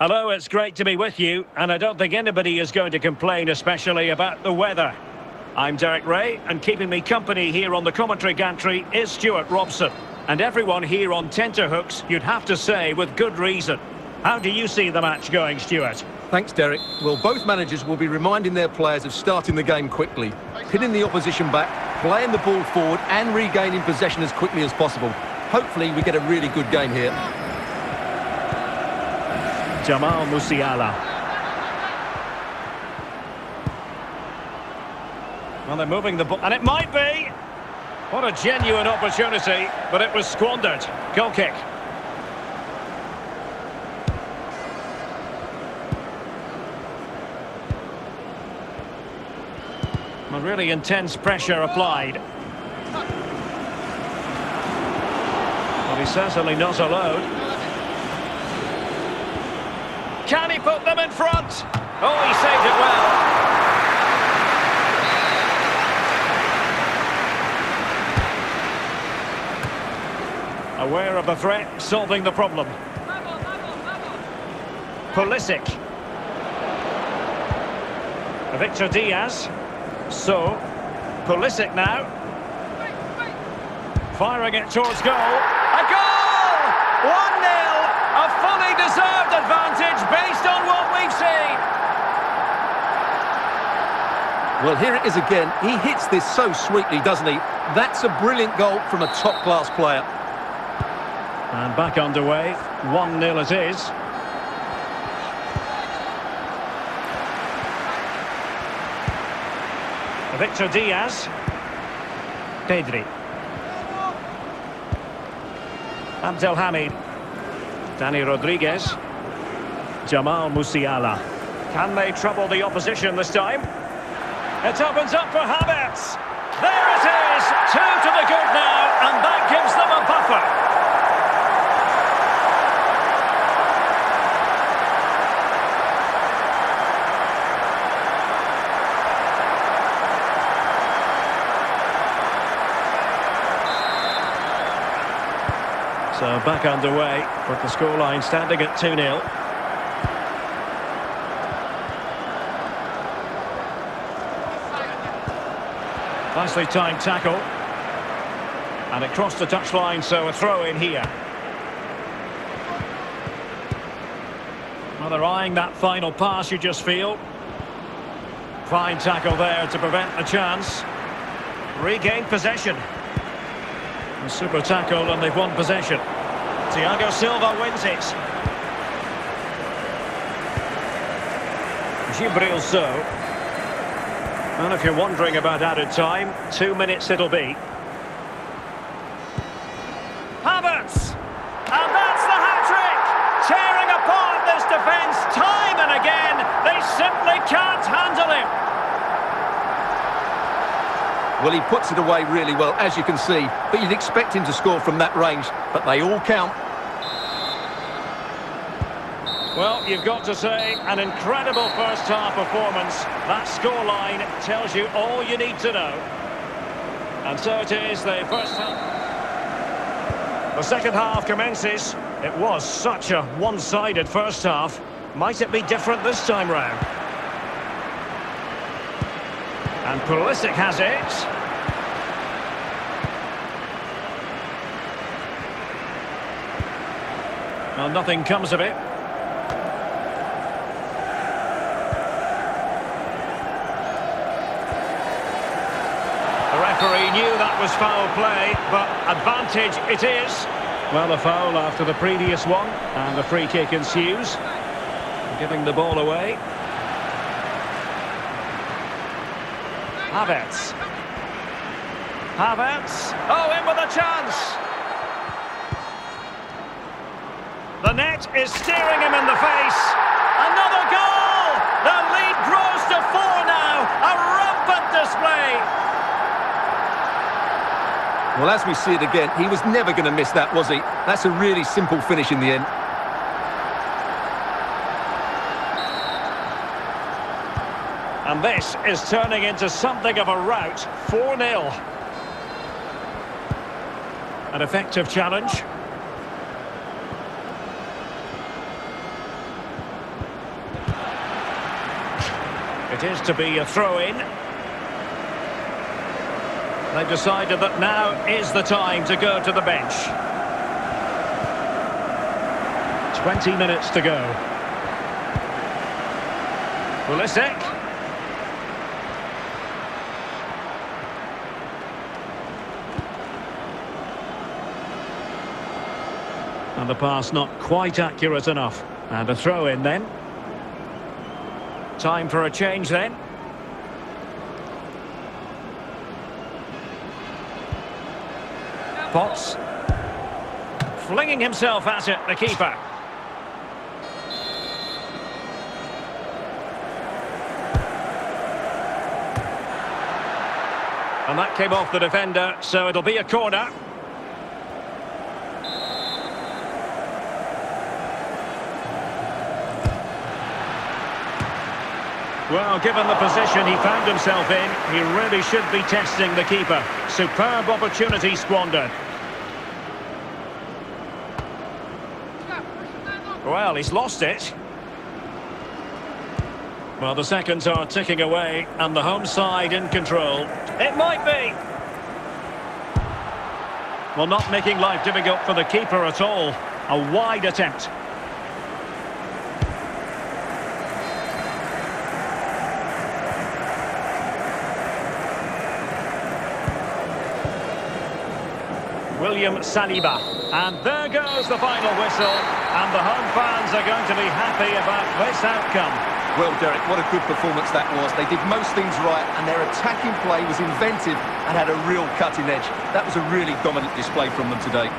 Hello, it's great to be with you, and I don't think anybody is going to complain, especially about the weather. I'm Derek Ray, and keeping me company here on the commentary gantry is Stuart Robson. And everyone here on tenterhooks, you'd have to say, with good reason. How do you see the match going, Stuart? Thanks, Derek. Well, both managers will be reminding their players of starting the game quickly, pinning the opposition back, playing the ball forward and regaining possession as quickly as possible. Hopefully, we get a really good game here. Jamal Musiala. Well, they're moving the ball, and it might be! What a genuine opportunity, but it was squandered. Goal kick. Well, really intense pressure applied. Well, he's certainly not alone. Can he put them in front? Oh, he saved it well. Aware of the threat, solving the problem. Pulisic. Victor Diaz. So, Pulisic now. Firing it towards goal. A goal! 1-0! A fully deserved advantage based on what we've seen. Well, here it is again. He hits this so sweetly, doesn't he? That's a brilliant goal from a top-class player. And back underway. 1-0 it is. Victor Diaz. Pedri. Abdelhamid. Dani Rodriguez. Jamal Musiala. Can they trouble the opposition this time? It opens up for Havertz. There it is! Two to the good now, and that gives them a buffer. Back underway with the scoreline standing at 2-0. Nicely timed tackle. And it crossed the touchline, so a throw in here. Well, they're eyeing that final pass, you just feel. Fine tackle there to prevent the chance. Regained possession. A super tackle and they've won possession. Thiago Silva wins it. Djibril Sow. And if you're wondering about added time, two minutes it'll be. Havertz! And that's the hat-trick! Tearing apart this defence time and again. They simply can't handle him. Well, he puts it away really well, as you can see. But you'd expect him to score from that range. But they all count. Well, you've got to say, an incredible first-half performance. That scoreline tells you all you need to know. And so it is, the first half. The second half commences. It was such a one-sided first half. Might it be different this time round? And Pulisic has it. Well, nothing comes of it. Referee knew that was foul play, but advantage it is. Well, a foul after the previous one, and the free kick ensues. Giving the ball away. Havertz. Havertz. Oh, in with a chance. The net is staring him in the face. Another goal! The lead grows to four now. A rampant display. Well, as we see it again, he was never going to miss that, was he? That's a really simple finish in the end. And this is turning into something of a rout. 4-0. An effective challenge. It is to be a throw-in. They've decided that now is the time to go to the bench. 20 minutes to go. Pulisic. And the pass not quite accurate enough. And a throw in then. Time for a change then. Potts. Flinging himself at it, the keeper. And that came off the defender, so it'll be a corner. Well, given the position he found himself in, he really should be testing the keeper. Superb opportunity squandered. Well, he's lost it. Well, the seconds are ticking away, and the home side in control. It might be. Well, not making life difficult for the keeper at all. A wide attempt. William Saliba. And there goes the final whistle. And the home fans are going to be happy about this outcome. Well, Derek, what a good performance that was. They did most things right, and their attacking play was inventive and had a real cutting edge. That was a really dominant display from them today.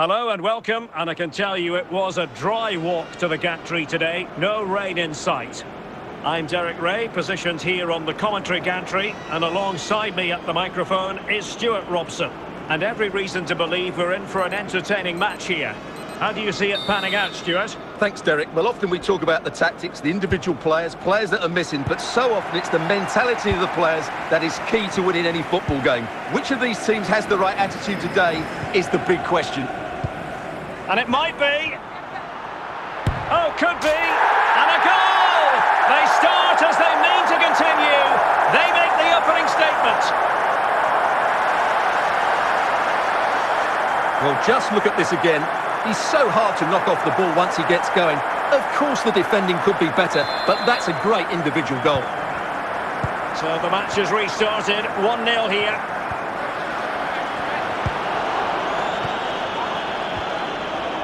Hello and welcome, and I can tell you it was a dry walk to the gantry today, no rain in sight. I'm Derek Ray, positioned here on the commentary gantry, and alongside me at the microphone is Stuart Robson. And every reason to believe we're in for an entertaining match here. How do you see it panning out, Stuart? Thanks, Derek. Well, often we talk about the tactics, the individual players, players that are missing, but so often it's the mentality of the players that is key to winning any football game. Which of these teams has the right attitude today is the big question. And it might be. Oh, could be. And a goal! They start as they mean to continue. They make the opening statement. Well, just look at this again. He's so hard to knock off the ball once he gets going. Of course the defending could be better, but that's a great individual goal. So the match has restarted. 1-0 here.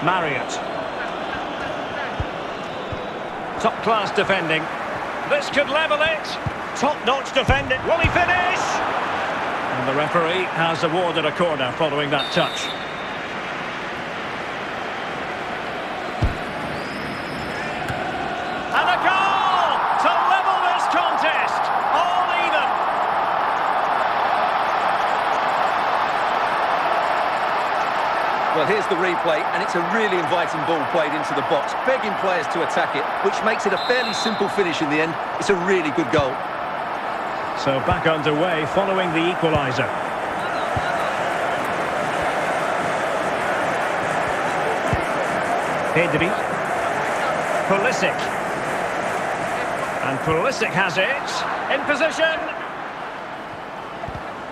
Marriott. Top-class defending. This could level it. Top-notch defending. Will he finish? And the referee has awarded a corner following that touch. And a goal to level this contest. All even. Well, here's the replay, and it's a really inviting ball played into the box, begging players to attack it, which makes it a fairly simple finish in the end. It's a really good goal. So back underway following the equaliser. Pedri. Pulisic. And Pulisic has it. In position.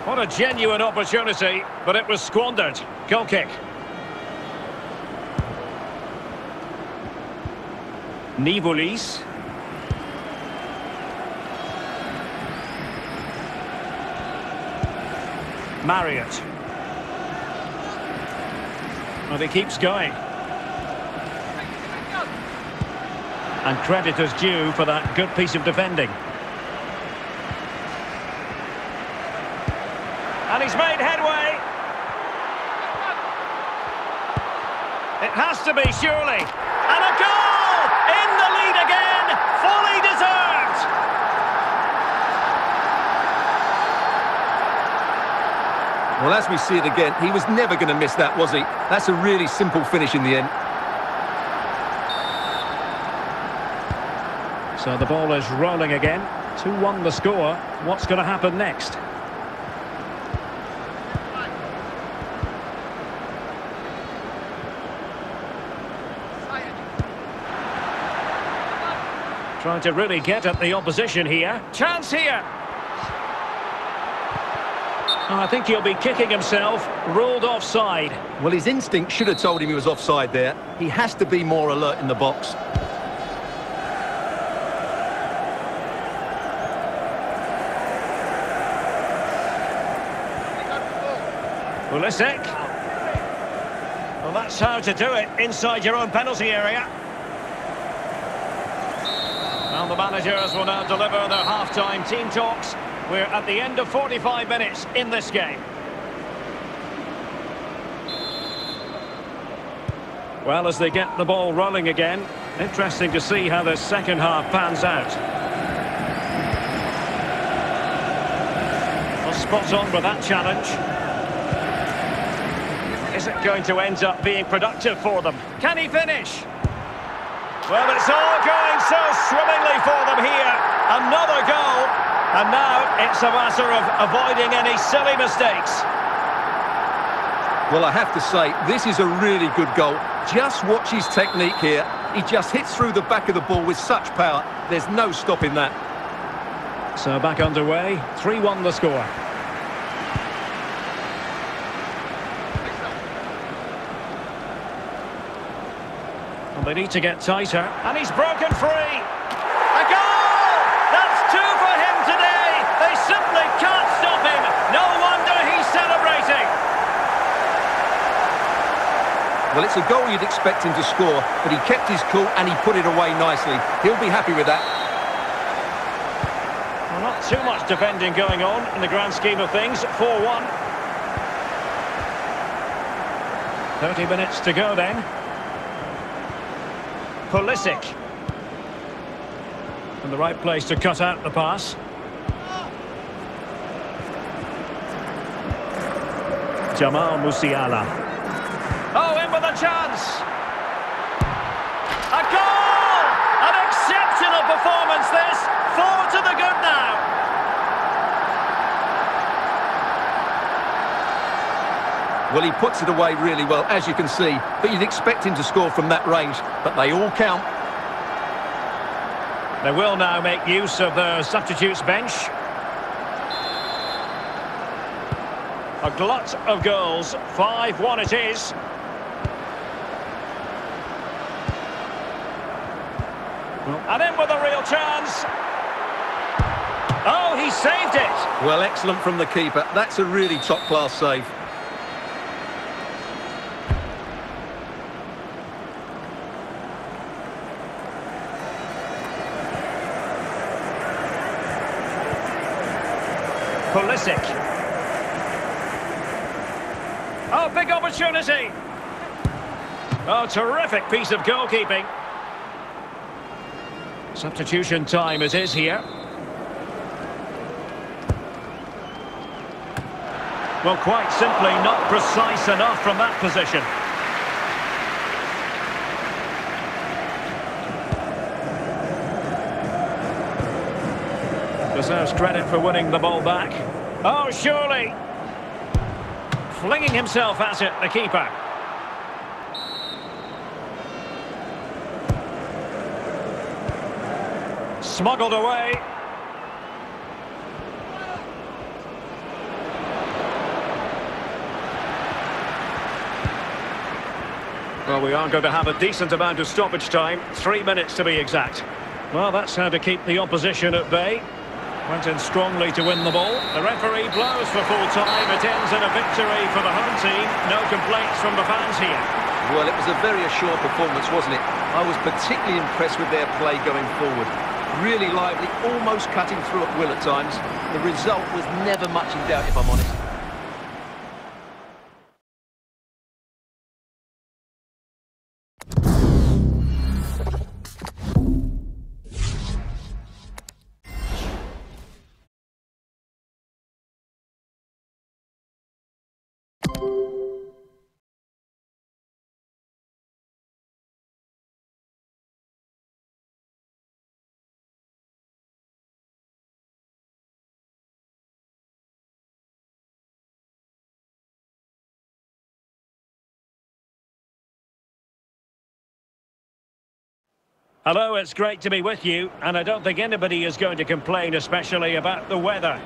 What a genuine opportunity, but it was squandered. Goal kick. Nivolis. Marriott. Well, he keeps going. And credit is due for that good piece of defending. And he's made headway. It has to be, surely. And a goal! In the lead again! Fully deserved! Well, as we see it again, he was never going to miss that, was he? That's a really simple finish in the end. So the ball is rolling again. 2-1 the score. What's going to happen next? Trying to really get at the opposition here. Chance here. I think he'll be kicking himself. Ruled offside. Well, his instinct should have told him he was offside there. He has to be more alert in the box. Pulisic. Well, that's how to do it inside your own penalty area. Well, the managers will now deliver their half-time team talks. We're at the end of 45 minutes in this game. Well, as they get the ball rolling again, interesting to see how the second half pans out. Well, spot on with that challenge. Is it going to end up being productive for them? Can he finish? Well, it's all going so swimmingly for them here. Another goal. And now it's a matter of avoiding any silly mistakes. Well, I have to say, this is a really good goal. Just watch his technique here. He just hits through the back of the ball with such power. There's no stopping that. So back underway. 3-1 the score. Well, they need to get tighter. And he's broken free. A goal! That's two for him today. They simply can't stop him. No wonder he's celebrating. Well, it's a goal you'd expect him to score, but he kept his cool and he put it away nicely. He'll be happy with that. Well, not too much defending going on in the grand scheme of things. 4-1. 30 minutes to go then. Pulisic. In the right place to cut out the pass. Jamal Musiala. A chance! A goal! An exceptional performance this! Four to the good now! Well, he puts it away really well, as you can see. But you'd expect him to score from that range. But they all count. They will now make use of the substitutes bench. A glut of goals. 5-1 it is. And in with a real chance. Oh, he saved it. Well, excellent from the keeper. That's a really top-class save. Pulisic. Oh, big opportunity. Oh, terrific piece of goalkeeping. Substitution time it is here. Well, quite simply not precise enough from that position. Deserves credit for winning the ball back. Oh, surely. Flinging himself at it, the keeper. Smuggled away. Well, we are going to have a decent amount of stoppage time. Three minutes to be exact. Well, that's how to keep the opposition at bay. Went in strongly to win the ball. The referee blows for full time. It ends in a victory for the home team. No complaints from the fans here. Well, it was a very assured performance, wasn't it? I was particularly impressed with their play going forward. Really lively, almost cutting through at will at times. The result was never much in doubt, if I'm honest. Hello, it's great to be with you, and I don't think anybody is going to complain, especially about the weather.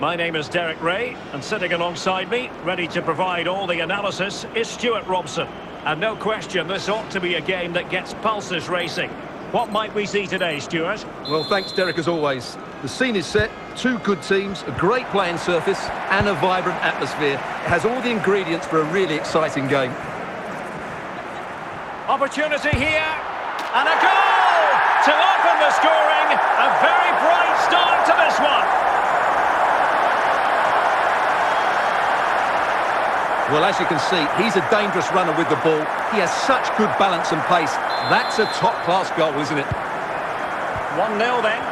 My name is Derek Ray, and sitting alongside me, ready to provide all the analysis, is Stuart Robson. And no question, this ought to be a game that gets pulses racing. What might we see today, Stuart? Well, thanks, Derek, as always. The scene is set, two good teams, a great playing surface, and a vibrant atmosphere. It has all the ingredients for a really exciting game. Opportunity here, and a goal! The scoring. A very bright start to this one. Well, as you can see, he's a dangerous runner with the ball. He has such good balance and pace. That's a top-class goal, isn't it? 1-0 then.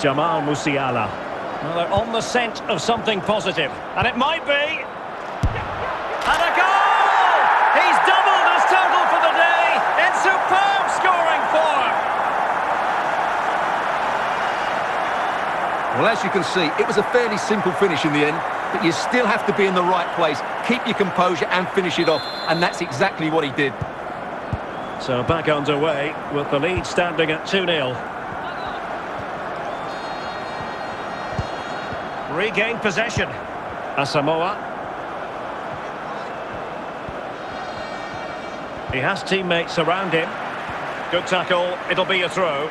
Jamal Musiala. Well, they're on the scent of something positive, and it might be. And a goal! He's doubled his total for the day in superb scoring form. Well, as you can see, it was a fairly simple finish in the end, but you still have to be in the right place, keep your composure and finish it off, and that's exactly what he did. So back underway with the lead standing at 2-0. Regain possession. Asamoah He has teammates around him. Good tackle. It'll be a throw.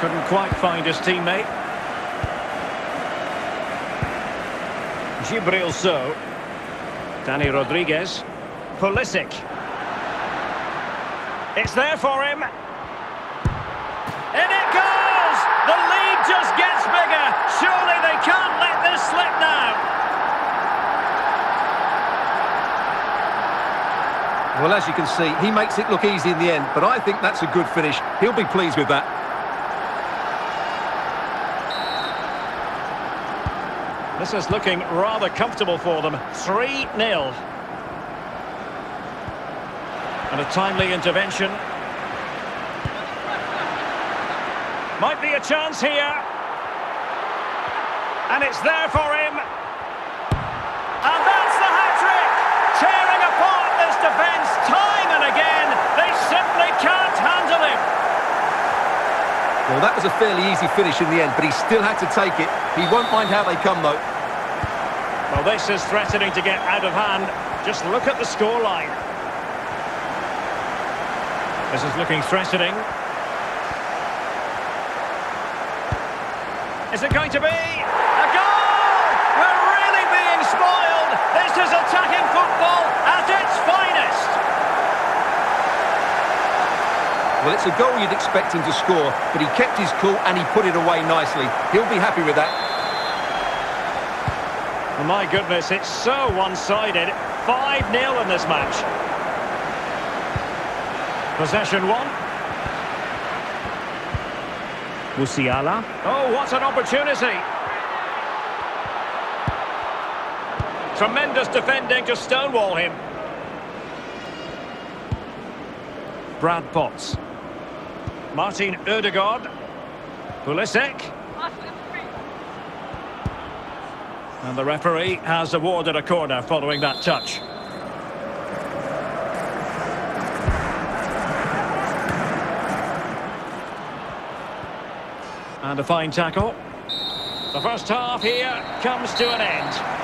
couldn't quite find his teammate. Djibril Sow. Dani Rodriguez. Pulisic. It's there for him. Can't let this slip now. Well, as you can see, he makes it look easy in the end, but I think that's a good finish. He'll be pleased with that. This is looking rather comfortable for them. 3-0. And a timely intervention. Might be a chance here. And it's there for him. And that's the hat-trick! Tearing apart this defence time and again. They simply can't handle him. Well, that was a fairly easy finish in the end, but he still had to take it. He won't mind how they come, though. Well, this is threatening to get out of hand. Just look at the scoreline. This is looking threatening. Is it going to be? A goal! We're really being spoiled. This is attacking football at its finest. Well, it's a goal you'd expect him to score, but he kept his cool and he put it away nicely. He'll be happy with that. My goodness, it's so one-sided. 5-0 in this match. Possession one. Musiala. Oh, what an opportunity. Tremendous defending to stonewall him. Brad Potts. Martin Odegaard. Pulisic. And the referee has awarded a corner following that touch. And a fine tackle. The first half here comes to an end.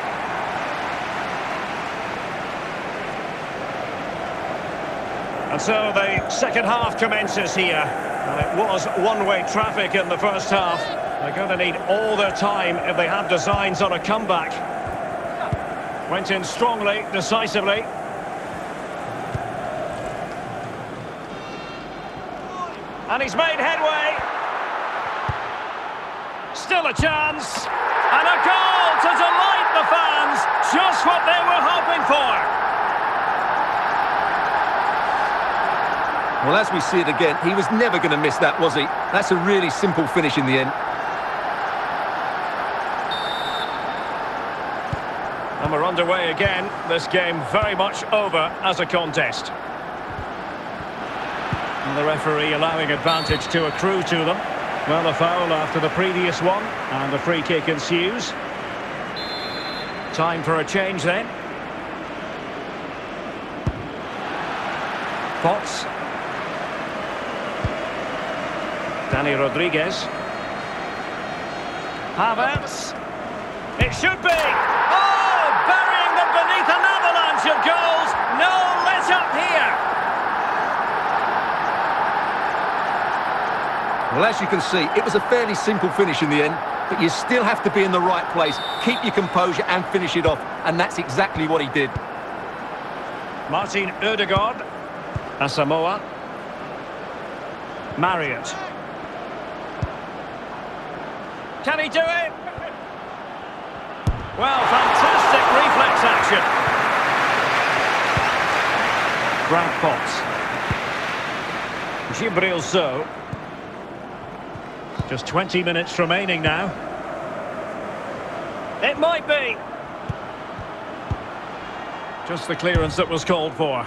And so the second half commences here. And it was one-way traffic in the first half. They're going to need all their time if they have designs on a comeback. Went in strongly, decisively. And he's made headway. Still a chance. And a goal to delight the fans. Just what they were hoping for. Well, as we see it again, he was never going to miss that, was he? That's a really simple finish in the end. And we're underway again. This game very much over as a contest. And the referee allowing advantage to accrue to them. Well, a foul after the previous one, and the free kick ensues. Time for a change then. Potts. Dani Rodriguez. Havertz. It should be! Oh, burying them beneath an avalanche of goals. No let up here. Well, as you can see, it was a fairly simple finish in the end, but you still have to be in the right place, keep your composure and finish it off, and that's exactly what he did. Martin Odegaard. Asamoah. Marriott. Can he do it? Well, fantastic reflex action. Grant Potts. Djibril Sow. Just 20 minutes remaining now. It might be. Just the clearance that was called for.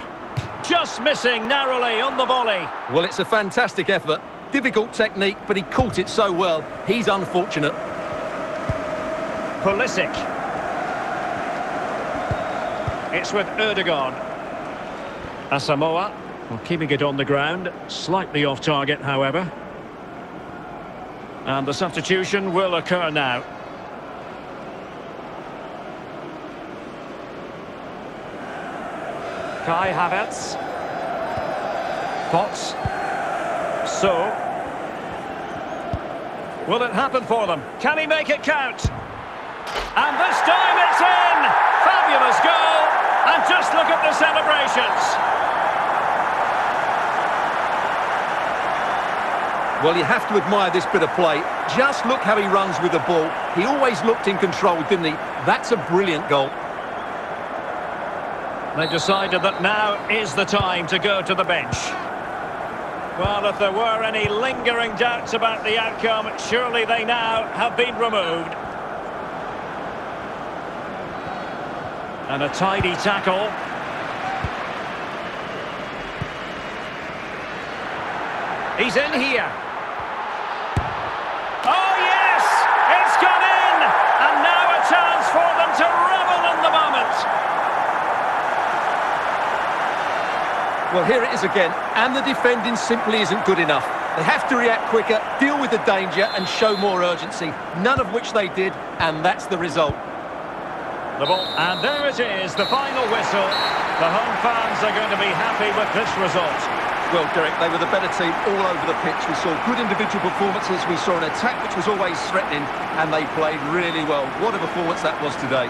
Just missing narrowly on the volley. Well, it's a fantastic effort. Difficult technique, but he caught it so well. He's unfortunate. Pulisic. It's with Erdogan. Asamoah. Well, keeping it on the ground. Slightly off target, however. And the substitution will occur now. Kai Havertz. Potts. So. Will it happen for them? Can he make it count? And this time it's in! Fabulous goal! And just look at the celebrations! Well, you have to admire this bit of play. Just look how he runs with the ball. He always looked in control, didn't he? That's a brilliant goal. They've decided that now is the time to go to the bench. Well, if there were any lingering doubts about the outcome, surely they now have been removed. And a tidy tackle. He's in here. Well, here it is again, and the defending simply isn't good enough. They have to react quicker, deal with the danger, and show more urgency, none of which they did, and that's the result. The ball, and there it is, the final whistle. The home fans are going to be happy with this result. Well, Derek, they were the better team all over the pitch. We saw good individual performances. We saw an attack which was always threatening, and they played really well. What a performance that was today.